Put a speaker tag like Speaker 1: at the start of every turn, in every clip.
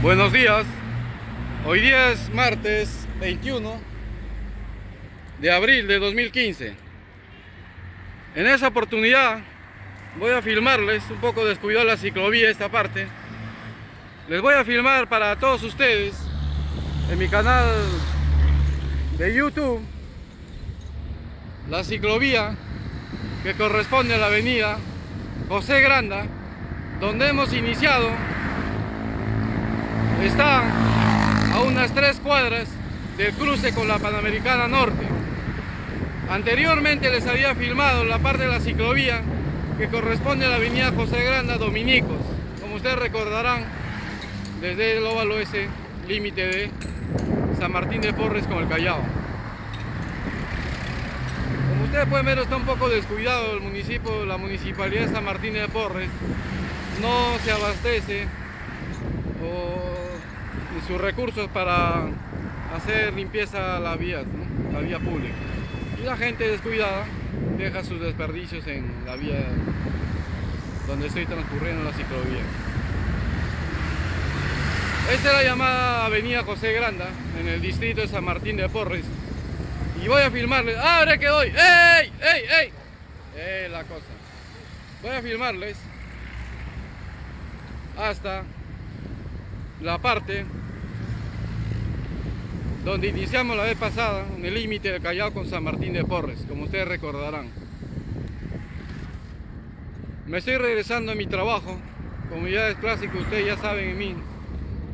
Speaker 1: Buenos días. Hoy día es martes 21 de abril de 2015. En esa oportunidad voy a filmarles un poco descuidado la ciclovía esta parte. Les voy a filmar para todos ustedes en mi canal de YouTube la ciclovía que corresponde a la avenida José Granda, donde hemos iniciado está a unas tres cuadras del cruce con la Panamericana Norte. Anteriormente les había filmado la parte de la ciclovía que corresponde a la avenida José Granda Dominicos. Como ustedes recordarán, desde el óvalo ese límite de San Martín de Porres con el Callao. Como ustedes pueden ver, está un poco descuidado el municipio, la municipalidad de San Martín de Porres. No se abastece o y sus recursos para hacer limpieza a la vía, la vía pública. Y la gente descuidada deja sus desperdicios en la vía donde estoy transcurriendo la ciclovía. Esta es la llamada Avenida José Granda, en el distrito de San Martín de Porres. Y voy a filmarles. ¡Ah, ahora que doy! ¡Ey! ¡Ey! ¡Ey! ¡Eh, la cosa! Voy a filmarles hasta la parte donde iniciamos la vez pasada, en el límite del Callao con San Martín de Porres, como ustedes recordarán. Me estoy regresando a mi trabajo, como ya es clásico, ustedes ya saben en mí,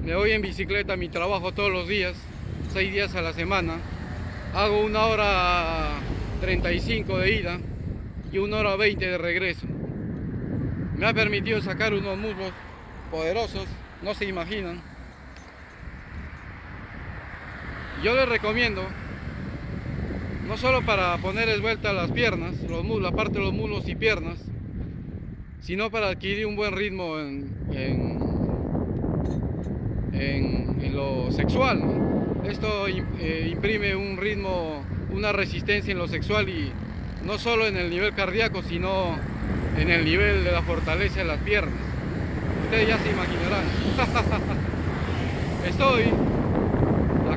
Speaker 1: me voy en bicicleta a mi trabajo todos los días, seis días a la semana, hago una hora 35 de ida y una hora 20 de regreso. Me ha permitido sacar unos muslos poderosos, no se imaginan. Yo les recomiendo, no solo para ponerles vuelta las piernas, los la parte de los muslos y piernas, sino para adquirir un buen ritmo en, en, lo sexual. Esto eh, imprime un ritmo, una resistencia en lo sexual y no solo en el nivel cardíaco, sino en el nivel de la fortaleza de las piernas. Ustedes ya se imaginarán. Estoy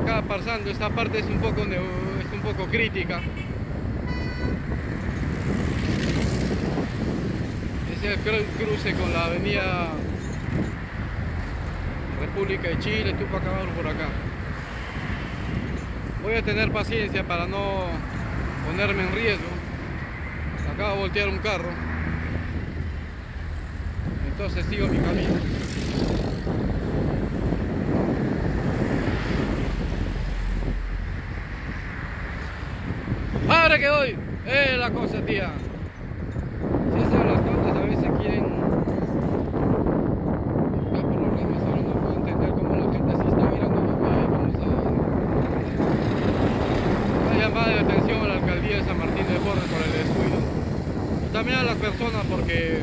Speaker 1: acá pasando, esta parte es un poco, es un poco crítica. Es el cruce con la avenida República de Chile, Tupac Amaru por acá. Voy a tener paciencia para no ponerme en riesgo. Acabo de voltear un carro. Entonces sigo mi camino. Ahora que doy, es la cosa, tía. Si esas las tontas a veces quieren la de atención la alcaldía de San Martín de Porres por el descuido. Y también a las personas porque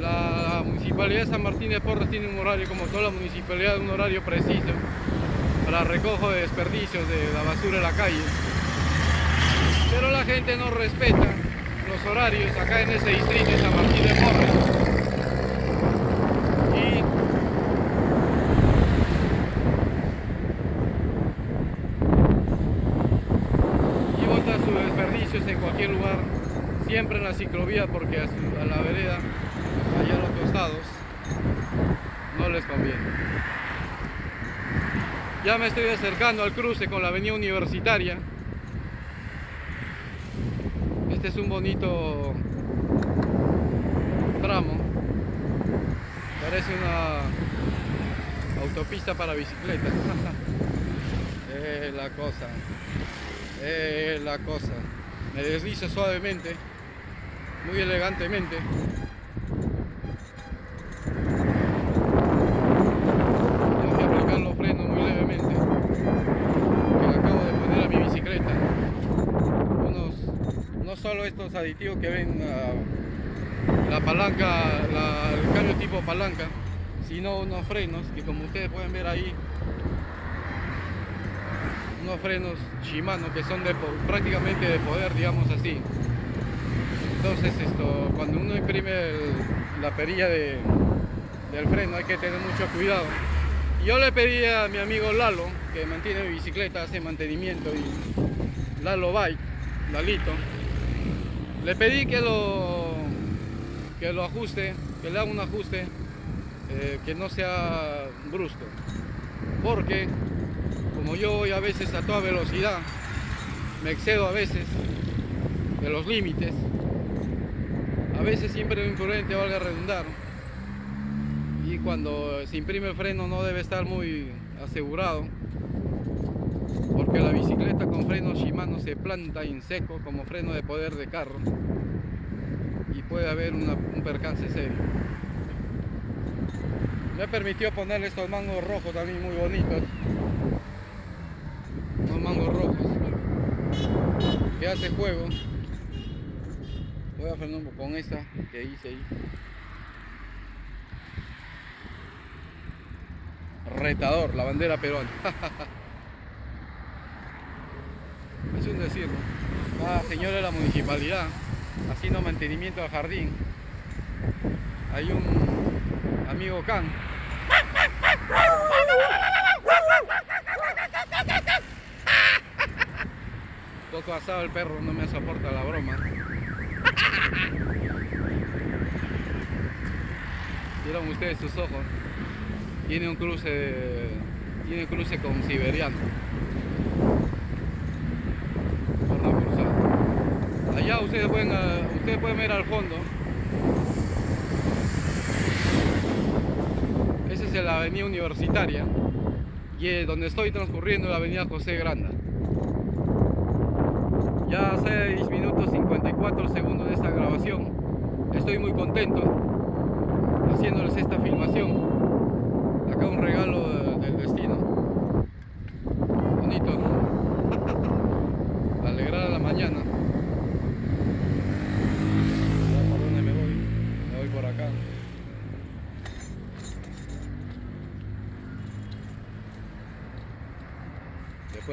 Speaker 1: la municipalidad de San Martín de Porres tiene un horario, como toda la municipalidad, un horario preciso para recojo de desperdicios de la basura en la calle la gente no respeta los horarios acá en ese distrito San Martín de Porres. Y y bota sus desperdicios en cualquier lugar, siempre en la ciclovía porque a, la vereda, allá a los costados, no les conviene. Ya me estoy acercando al cruce con la avenida universitaria. Este es un bonito tramo. Parece una autopista para bicicletas. es la cosa. Es la cosa. Me deslizo suavemente, muy elegantemente. solo estos aditivos que ven la, palanca, el cambio tipo palanca, sino unos frenos que como ustedes pueden ver ahí, unos frenos Shimano que son prácticamente de poder, digamos así. Entonces esto, cuando uno imprime la perilla de, del freno hay que tener mucho cuidado yo le pedí a mi amigo Lalo, que mantiene mi bicicleta, hace mantenimiento y Lalo Bike, Lalito, le pedí que lo que lo ajuste, que le haga un ajuste eh, que no sea brusco. Porque como yo voy a veces a toda velocidad, me excedo a veces de los límites, a veces siempre es imprudente, valga redundar, y cuando se imprime el freno no debe estar muy asegurado, porque la bicicleta con freno Shimano se planta en seco como freno de poder de carro y puede haber un percance serio. Me permitió ponerle estos mangos rojos también muy bonitos. Unos mangos rojos. Que hace juego. Voy a frenar con esta que hice ahí. Retador, la bandera peruana. es un decir, Ah, señor de la municipalidad, haciendo mantenimiento al jardín. Hay un amigo can. Poco asado el perro, no me soporta la broma. Vieron ustedes sus ojos. Tiene un cruce, tiene cruce con siberiano. Ustedes pueden, ah, ustedes pueden ver al fondo. Esa es la avenida universitaria y es donde estoy transcurriendo la avenida José Granda. Ya 6 minutos 54 segundos de esta grabación. Estoy muy contento haciéndoles esta filmación. Acá un regalo del destino.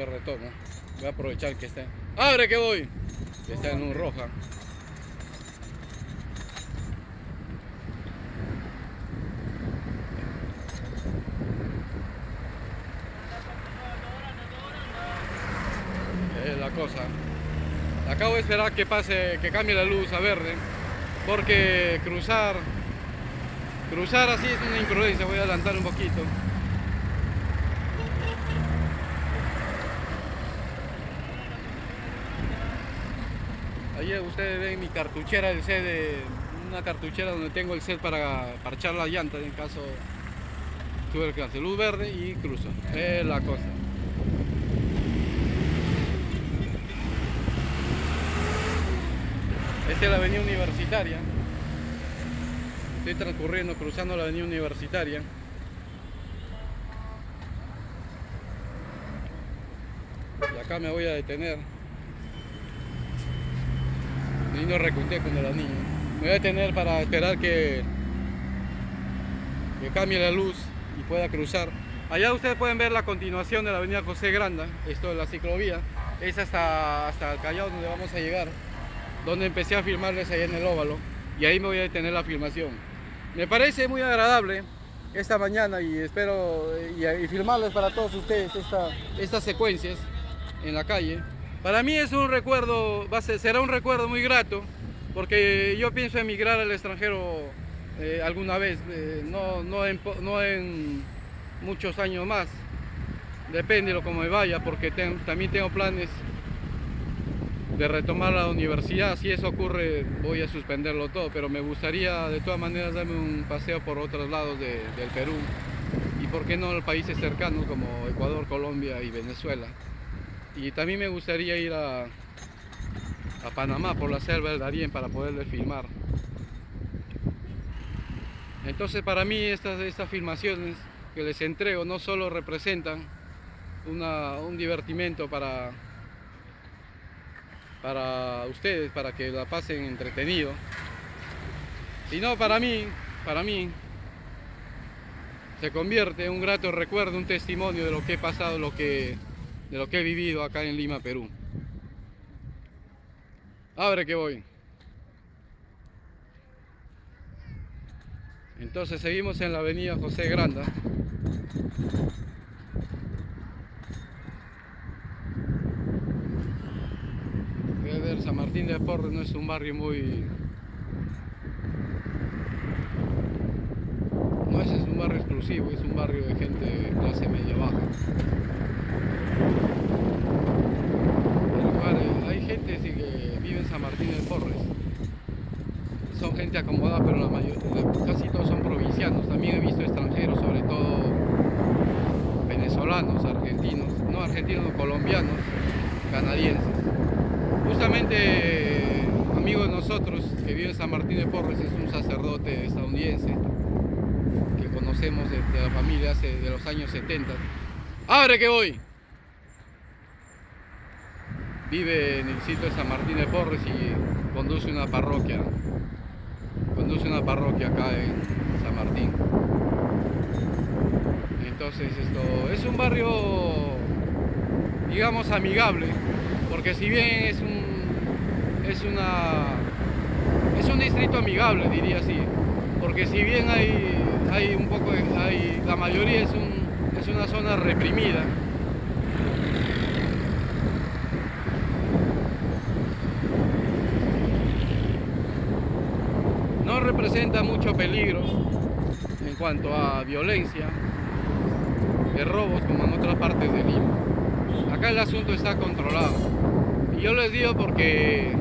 Speaker 1: Retomo. Voy a aprovechar que está. ¡Abre que voy! Que está en un roja. Es la cosa. Acabo de esperar que pase, que cambie la luz a verde. Porque cruzar, cruzar así es una imprudencia. Voy a adelantar un poquito. Ustedes ven mi cartuchera del set, de, una cartuchera donde tengo el set para parchar la llanta en caso tuve alcance. Luz verde y cruzo. Es la cosa. Esta es la avenida universitaria. Estoy transcurriendo, cruzando la avenida universitaria. Y acá me voy a detener. Y no recunté con la niña. Me voy a detener para esperar que, cambie la luz y pueda cruzar. Allá ustedes pueden ver la continuación de la avenida José Granda, esto es la ciclovía, es hasta, hasta el Callao donde vamos a llegar, donde empecé a filmarles allá en el óvalo y ahí me voy a detener la filmación. Me parece muy agradable esta mañana y espero y, y filmarles para todos ustedes esta, estas secuencias en la calle. Para mí es un recuerdo, será un recuerdo muy grato, porque yo pienso emigrar al extranjero eh, alguna vez, eh, no, en, en, muchos años más, depende de lo me vaya, porque también tengo planes de retomar la universidad, si eso ocurre voy a suspenderlo todo, pero me gustaría de todas maneras darme un paseo por otros lados de, del Perú, y por qué no los países cercanos como Ecuador, Colombia y Venezuela. Y también me gustaría ir a, a Panamá por la selva del Darién para poderle filmar. Entonces para mí estas, estas filmaciones que les entrego no solo representan una, un divertimento para, para ustedes, para que la pasen entretenido, sino para mí, para mí, se convierte en un grato recuerdo, un testimonio de lo que he pasado, lo que de lo que he vivido acá en Lima, Perú. Abre que voy. Entonces seguimos en la avenida José Granda. San Martín de Porres no es un barrio muy... Es, un barrio exclusivo, es un barrio de gente de clase media baja. hay gente que vive en San Martín de Porres. Son gente acomodada, pero la mayoría, casi todos son provincianos. También he visto extranjeros, sobre todo venezolanos, argentinos, no argentinos, colombianos, canadienses. Justamente, amigo de nosotros que vive en San Martín de Porres es un sacerdote estadounidense conocemos de, la familia hace de los años 70. ¡Abre que voy! Vive en el sitio de San Martín de Porres y conduce una parroquia. Conduce una parroquia acá en San Martín. Entonces esto es un barrio, digamos, amigable porque si bien es un es una es un distrito amigable diría así porque si bien hay hay un poco hay la mayoría es un es una zona reprimida no representa mucho peligro en cuanto a violencia de robos como en otras partes del Lima acá el asunto está controlado. Y yo les digo porque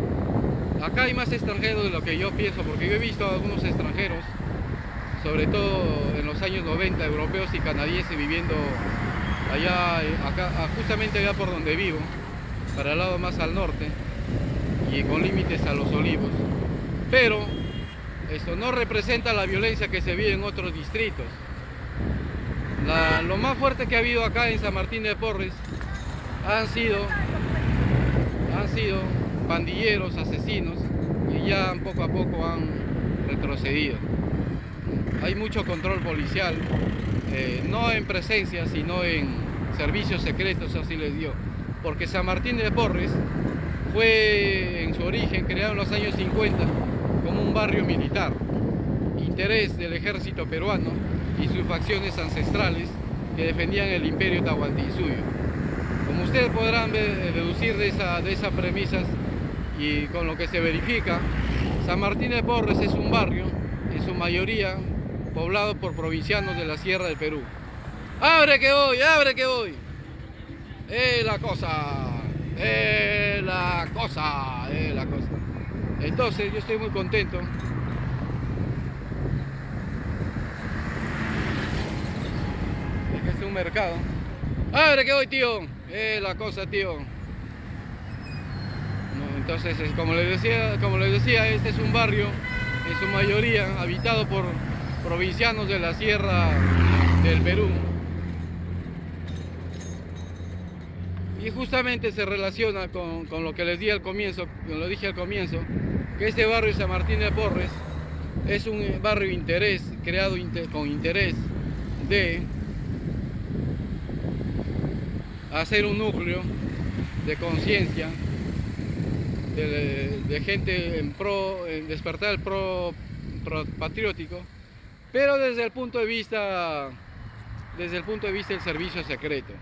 Speaker 1: acá hay más extranjeros de lo que yo pienso, porque yo he visto a algunos extranjeros, sobre todo en los años 90, europeos y canadienses viviendo allá, acá, justamente allá por donde vivo, para el lado más al norte, y con límites a los olivos. Pero eso no representa la violencia que se vive en otros distritos. lo más fuerte que ha habido acá en San Martín de Porres han sido, han sido pandilleros, asesinos y ya poco a poco han retrocedido. Hay mucho control policial, eh, no en presencia, sino en servicios secretos, así les dio. Porque San Martín de Porres fue en su origen creado en los años 50 como un barrio militar, interés del ejército peruano y sus facciones ancestrales que defendían el imperio Tahuantinsuyo. Como ustedes podrán deducir de, esa, de esas premisas y con lo que se verifica, San Martín de Porres es un barrio, en su mayoría, poblado por provincianos de la Sierra del Perú. ¡Abre que voy! ¡Abre que voy! ¡Eh la cosa! ¡Eh la cosa! ¡Eh la cosa! Entonces yo estoy muy contento de que es un mercado. ¡Abre que voy, tío! es la cosa, tío. entonces, como les, decía, como les decía, este es un barrio, en su mayoría, habitado por provincianos de la sierra del Perú. Y justamente se relaciona con, lo que les dije al comienzo, lo dije al comienzo, que este barrio San Martín de Porres es un barrio interés, creado con interés de hacer un núcleo de conciencia, de, gente en pro, en despertar el pro, patriótico, pero desde el punto de vista desde el punto de vista del servicio secreto.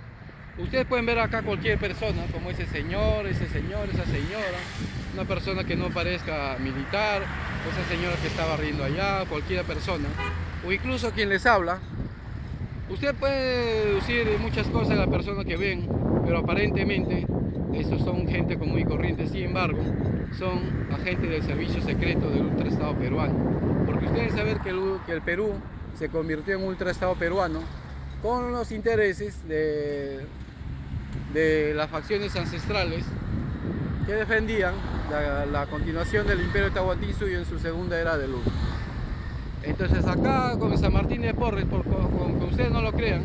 Speaker 1: Ustedes pueden ver acá cualquier persona, como ese señor, ese señor, esa señora, una persona que no parezca militar, esa señora que estaba riendo allá, cualquier persona, o incluso quien les habla, Usted puede deducir muchas cosas de la persona que ven, pero aparentemente estos son gente común y corriente, sin embargo, son agentes del servicio secreto del ultraestado peruano. Porque ustedes saben que el, Perú se convirtió en ultraestado peruano con los intereses de, las facciones ancestrales que defendían la, continuación del imperio Tahuantinsuyo en su segunda era de luz. Entonces acá con San Martín de Porres, por, con, que ustedes no lo crean,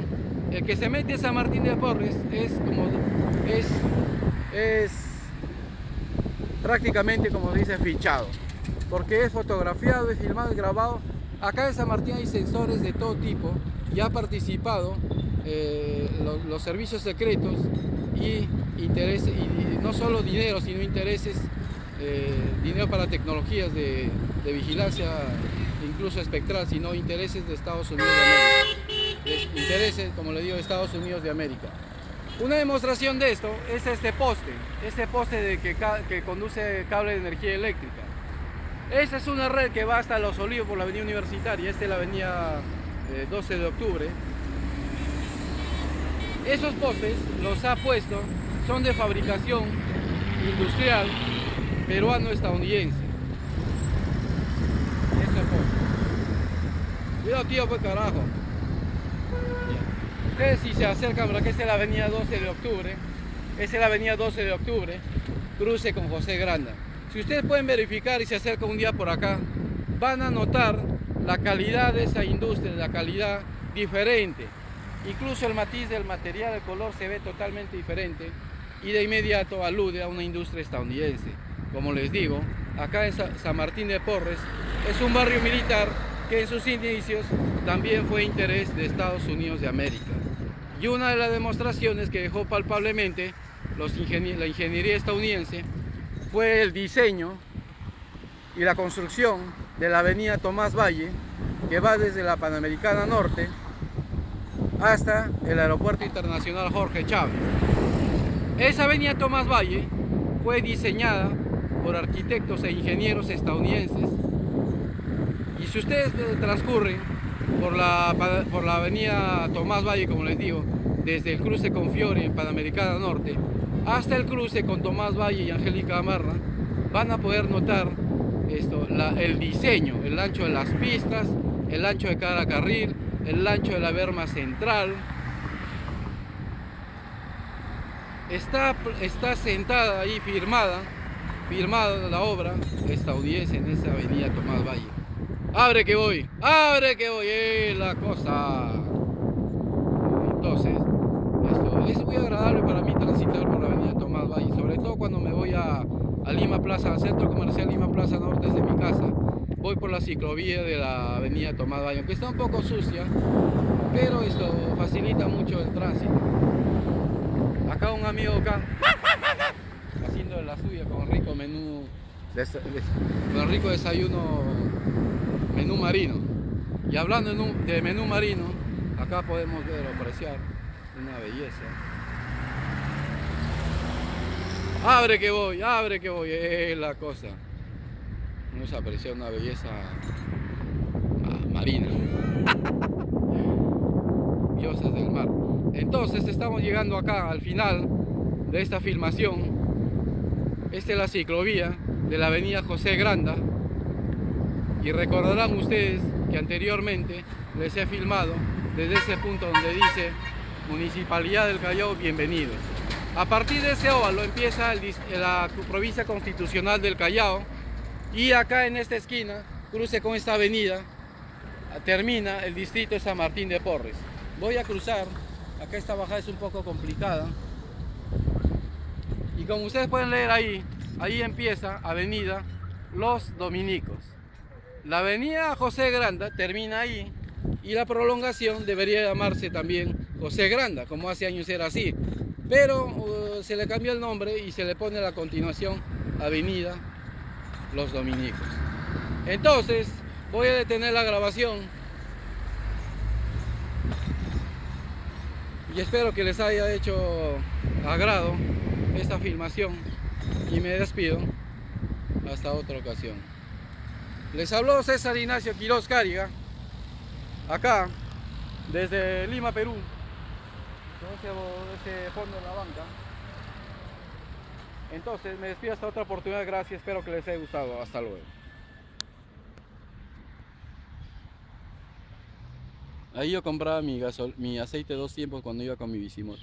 Speaker 1: el que se mete a San Martín de Porres es como es prácticamente como dice fichado, porque es fotografiado, es filmado, es grabado. Acá en San Martín hay sensores de todo tipo y ha participado eh, los, servicios secretos y intereses, no solo dinero, sino intereses, eh, dinero para tecnologías de, de vigilancia incluso espectral, sino intereses de Estados Unidos de América. intereses, como le digo, de Estados Unidos de América. Una demostración de esto es este poste, este poste de que, que conduce cable de energía eléctrica. Esta es una red que va hasta Los Olivos por la avenida Universitaria, esta es la avenida 12 eh, de octubre. Esos postes los ha puesto, son de fabricación industrial peruano-estadounidense. Poste. Cuidado tío, pues carajo. Ustedes si se acercan, porque esta es la avenida 12 de octubre, esta es la avenida 12 de octubre, cruce con José Granda. Si ustedes pueden verificar y se acercan un día por acá, van a notar la calidad de esa industria, la calidad diferente. Incluso el matiz del material, el color se ve totalmente diferente y de inmediato alude a una industria estadounidense. Como les digo, acá en San Martín de Porres es un barrio militar que en sus inicios también fue interés de Estados Unidos de América. Y una de las demostraciones que dejó palpablemente la ingeniería estadounidense fue el diseño y la construcción de la avenida Tomás Valle, que va desde la Panamericana Norte hasta el Aeropuerto Internacional Jorge Chávez. Esa avenida Tomás Valle fue diseñada por arquitectos e ingenieros estadounidenses y si ustedes transcurren por la, por la avenida Tomás Valle, como les digo, desde el cruce con Fiore en Panamericana Norte hasta el cruce con Tomás Valle y Angélica Amarra, van a poder notar esto, el diseño, el ancho de las pistas, el ancho de cada carril, el ancho de la berma central. Está, está sentada ahí firmada, firmada la obra estadounidense en esa avenida Tomás Valle. Abre que voy, abre que voy, es la cosa. Entonces, esto es muy agradable para mí transitar por la avenida Tomás Valle, sobre todo cuando me voy a, Lima Plaza, al centro comercial Lima Plaza Norte desde mi casa. Voy por la ciclovía de la avenida Tomás Valle, aunque está un poco sucia, pero esto facilita mucho el tránsito. Acá un amigo acá, haciendo la suya con rico menú, con rico desayuno menú marino. Y hablando de menú marino, acá podemos ver apreciar una belleza. Abre que voy, abre que voy, es la cosa. Vamos a una belleza marina. Diosas del mar. Entonces estamos llegando acá al final de esta filmación. Esta es la ciclovía de la avenida José Granda y recordarán ustedes que anteriormente les he filmado desde ese punto donde dice Municipalidad del Callao, bienvenidos. A partir de ese óvalo empieza la provincia constitucional del Callao y acá en esta esquina, cruce con esta avenida, termina el distrito de San Martín de Porres. Voy a cruzar, acá esta bajada es un poco complicada y como ustedes pueden leer ahí, ahí empieza avenida Los Dominicos. La avenida José Granda termina ahí y la prolongación debería llamarse también José Granda, como hace años era así. Pero uh, se le cambió el nombre y se le pone la continuación Avenida Los Dominicos. Entonces, voy a detener la grabación. Y espero que les haya hecho agrado esta filmación. Y me despido. Hasta otra ocasión. Les habló César Ignacio Quiroz Cáriga, acá, desde Lima, Perú, con ese, fondo en la banca. Entonces, me despido hasta otra oportunidad, gracias, espero que les haya gustado, hasta luego. Ahí yo compraba mi, gasol mi aceite dos tiempos cuando iba con mi bicimoto.